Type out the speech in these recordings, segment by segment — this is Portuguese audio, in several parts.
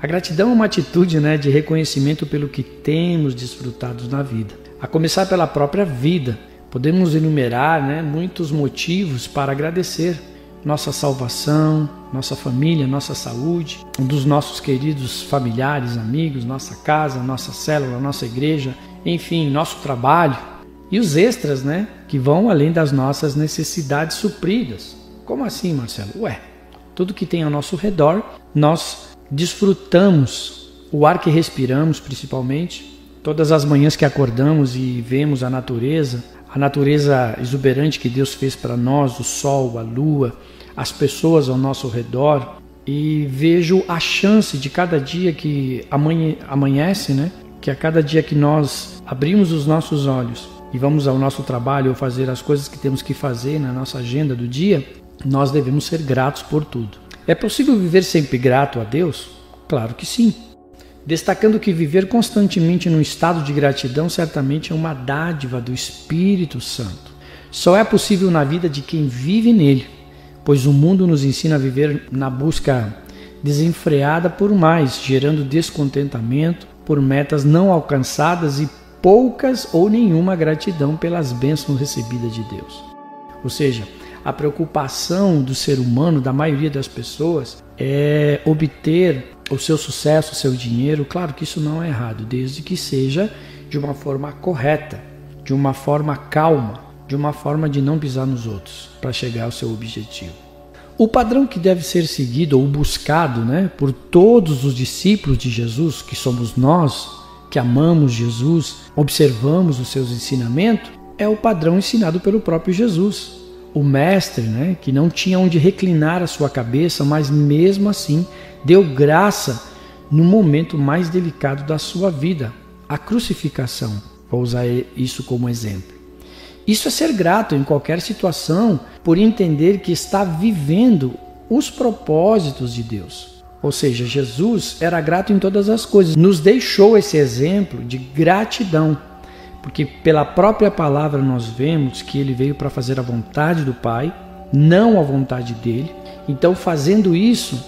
A gratidão é uma atitude né, de reconhecimento pelo que temos desfrutado na vida. A começar pela própria vida, podemos enumerar né, muitos motivos para agradecer. Nossa salvação, nossa família, nossa saúde, dos nossos queridos familiares, amigos, nossa casa, nossa célula, nossa igreja, enfim, nosso trabalho e os extras, né, que vão além das nossas necessidades supridas. Como assim, Marcelo? Ué, tudo que tem ao nosso redor, nós desfrutamos o ar que respiramos, principalmente, todas as manhãs que acordamos e vemos a natureza, a natureza exuberante que Deus fez para nós, o sol, a lua, as pessoas ao nosso redor, e vejo a chance de cada dia que amanhece, né? Que a cada dia que nós abrimos os nossos olhos e vamos ao nosso trabalho ou fazer as coisas que temos que fazer na nossa agenda do dia, nós devemos ser gratos por tudo. É possível viver sempre grato a Deus? Claro que sim. Destacando que viver constantemente num estado de gratidão certamente é uma dádiva do Espírito Santo. Só é possível na vida de quem vive nele, pois o mundo nos ensina a viver na busca desenfreada por mais, gerando descontentamento por metas não alcançadas e poucas ou nenhuma gratidão pelas bênçãos recebidas de Deus. Ou seja, a preocupação do ser humano, da maioria das pessoas, é obter o seu sucesso, o seu dinheiro. Claro que isso não é errado, desde que seja de uma forma correta, de uma forma calma, de uma forma de não pisar nos outros para chegar ao seu objetivo. O padrão que deve ser seguido ou buscado né, por todos os discípulos de Jesus, que somos nós, que amamos Jesus, observamos os seus ensinamentos, é o padrão ensinado pelo próprio Jesus. O mestre, né, que não tinha onde reclinar a sua cabeça, mas mesmo assim deu graça no momento mais delicado da sua vida, a crucificação. Vou usar isso como exemplo. Isso é ser grato em qualquer situação por entender que está vivendo os propósitos de Deus. Ou seja, Jesus era grato em todas as coisas. Nos deixou esse exemplo de gratidão, porque pela própria palavra nós vemos que ele veio para fazer a vontade do Pai, não a vontade dele. Então, fazendo isso,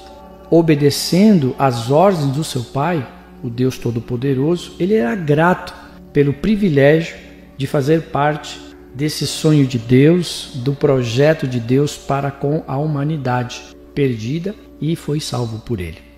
obedecendo às ordens do seu Pai, o Deus Todo-Poderoso, ele era grato pelo privilégio de fazer parte desse sonho de Deus, do projeto de Deus para com a humanidade perdida e foi salvo por ele.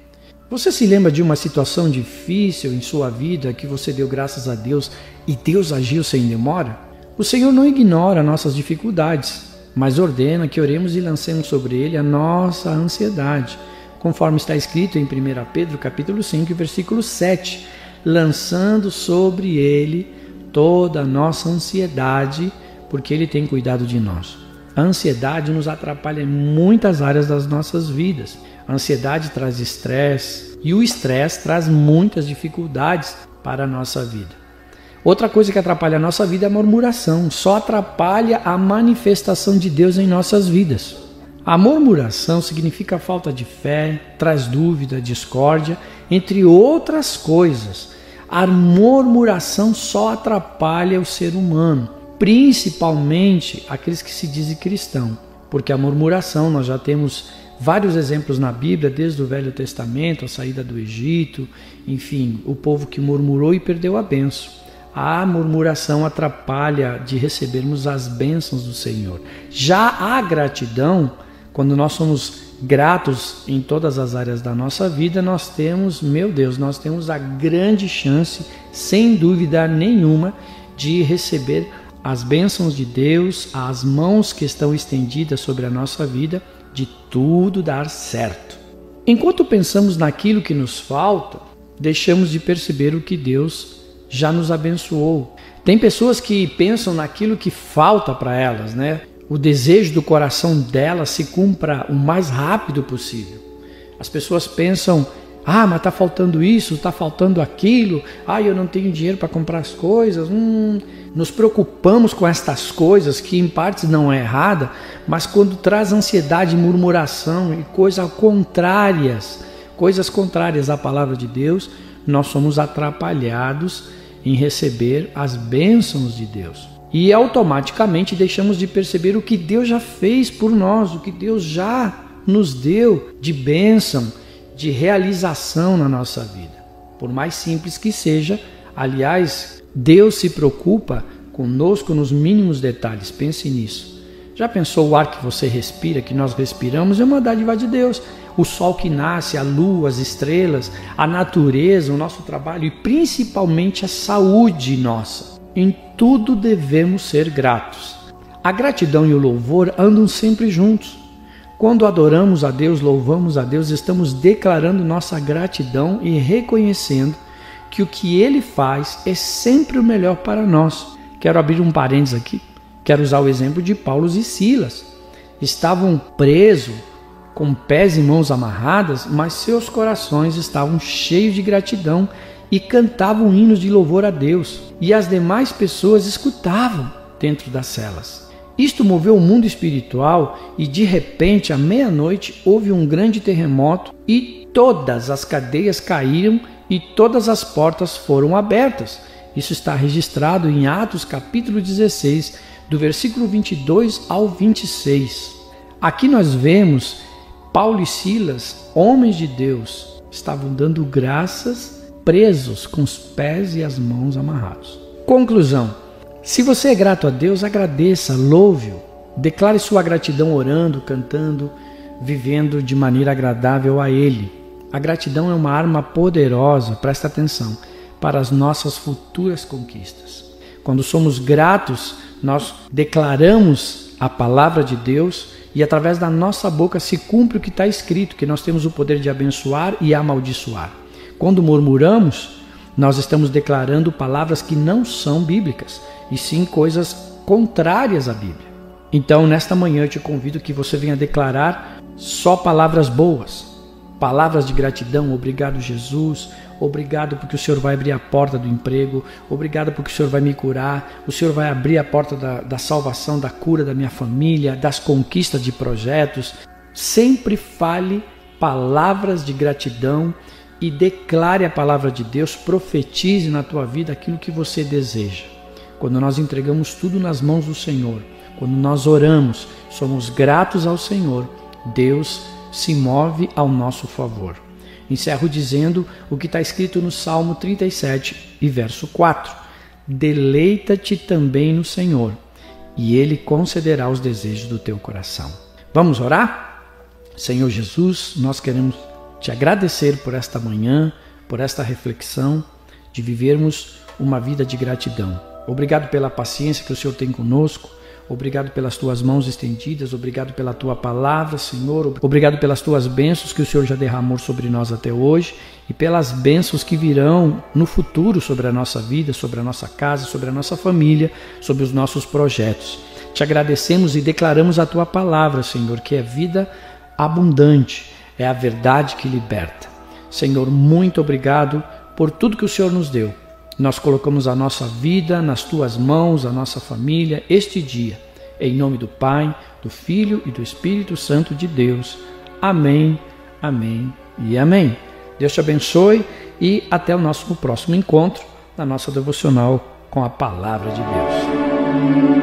Você se lembra de uma situação difícil em sua vida que você deu graças a Deus e Deus agiu sem demora? O Senhor não ignora nossas dificuldades, mas ordena que oremos e lancemos sobre ele a nossa ansiedade, conforme está escrito em 1 Pedro capítulo 5, versículo 7, lançando sobre ele toda a nossa ansiedade, porque ele tem cuidado de nós. A ansiedade nos atrapalha em muitas áreas das nossas vidas. A ansiedade traz estresse e o estresse traz muitas dificuldades para a nossa vida. Outra coisa que atrapalha a nossa vida é a murmuração, só atrapalha a manifestação de Deus em nossas vidas. A murmuração significa falta de fé, traz dúvida, discórdia, entre outras coisas. A murmuração só atrapalha o ser humano, principalmente aqueles que se dizem cristão, porque a murmuração nós já temos vários exemplos na Bíblia, desde o Velho Testamento, a saída do Egito, enfim, o povo que murmurou e perdeu a benção. A murmuração atrapalha de recebermos as bênçãos do Senhor. Já a gratidão, quando nós somos gratos em todas as áreas da nossa vida, nós temos, meu Deus, nós temos a grande chance, sem dúvida nenhuma, de receber as bênçãos de Deus, as mãos que estão estendidas sobre a nossa vida de tudo dar certo. Enquanto pensamos naquilo que nos falta, deixamos de perceber o que Deus já nos abençoou. Tem pessoas que pensam naquilo que falta para elas, né? O desejo do coração delas se cumpra o mais rápido possível. As pessoas pensam ah, mas está faltando isso, está faltando aquilo. Ah, eu não tenho dinheiro para comprar as coisas. Hum, nos preocupamos com estas coisas, que em partes não é errada, mas quando traz ansiedade, murmuração e coisas contrárias, coisas contrárias à palavra de Deus, nós somos atrapalhados em receber as bênçãos de Deus. E automaticamente deixamos de perceber o que Deus já fez por nós, o que Deus já nos deu de bênção de realização na nossa vida. Por mais simples que seja, aliás, Deus se preocupa conosco nos mínimos detalhes. Pense nisso. Já pensou o ar que você respira, que nós respiramos, é uma dádiva de Deus. O sol que nasce, a lua, as estrelas, a natureza, o nosso trabalho e principalmente a saúde nossa. Em tudo devemos ser gratos. A gratidão e o louvor andam sempre juntos. Quando adoramos a Deus, louvamos a Deus, estamos declarando nossa gratidão e reconhecendo que o que Ele faz é sempre o melhor para nós. Quero abrir um parênteses aqui. Quero usar o exemplo de Paulo e Silas. Estavam presos, com pés e mãos amarradas, mas seus corações estavam cheios de gratidão e cantavam hinos de louvor a Deus. E as demais pessoas escutavam dentro das celas. Isto moveu o mundo espiritual e de repente, à meia-noite, houve um grande terremoto e todas as cadeias caíram e todas as portas foram abertas. Isso está registrado em Atos capítulo 16, do versículo 22 ao 26. Aqui nós vemos Paulo e Silas, homens de Deus, estavam dando graças presos com os pés e as mãos amarrados. Conclusão: se você é grato a Deus, agradeça, louve-o. Declare sua gratidão orando, cantando, vivendo de maneira agradável a Ele. A gratidão é uma arma poderosa, presta atenção, para as nossas futuras conquistas. Quando somos gratos, nós declaramos a palavra de Deus e através da nossa boca se cumpre o que está escrito, que nós temos o poder de abençoar e amaldiçoar. Quando murmuramos, nós estamos declarando palavras que não são bíblicas e sim coisas contrárias à Bíblia. Então, nesta manhã, eu te convido que você venha declarar só palavras boas, palavras de gratidão. Obrigado, Jesus. Obrigado porque o Senhor vai abrir a porta do emprego. Obrigado porque o Senhor vai me curar. O Senhor vai abrir a porta da, da salvação, da cura da minha família, das conquistas de projetos. Sempre fale palavras de gratidão e declare a palavra de Deus, profetize na tua vida aquilo que você deseja quando nós entregamos tudo nas mãos do Senhor, quando nós oramos, somos gratos ao Senhor, Deus se move ao nosso favor. Encerro dizendo o que está escrito no Salmo 37 e verso 4: Deleita-te também no Senhor, e Ele concederá os desejos do teu coração. Vamos orar? Senhor Jesus, nós queremos te agradecer por esta manhã, por esta reflexão, de vivermos uma vida de gratidão. Obrigado pela paciência que o Senhor tem conosco. Obrigado pelas tuas mãos estendidas, obrigado pela tua palavra, Senhor. Obrigado pelas tuas bênçãos que o Senhor já derramou sobre nós até hoje e pelas bênçãos que virão no futuro sobre a nossa vida, sobre a nossa casa, sobre a nossa família, sobre os nossos projetos. Te agradecemos e declaramos a tua palavra, Senhor, que é vida abundante, é a verdade que liberta. Senhor, muito obrigado por tudo que o Senhor nos deu. Nós colocamos a nossa vida nas tuas mãos, a nossa família, este dia. Em nome do Pai, do Filho e do Espírito Santo de Deus. Amém, amém e amém. Deus te abençoe e até o nosso próximo encontro na nossa devocional com a palavra de Deus.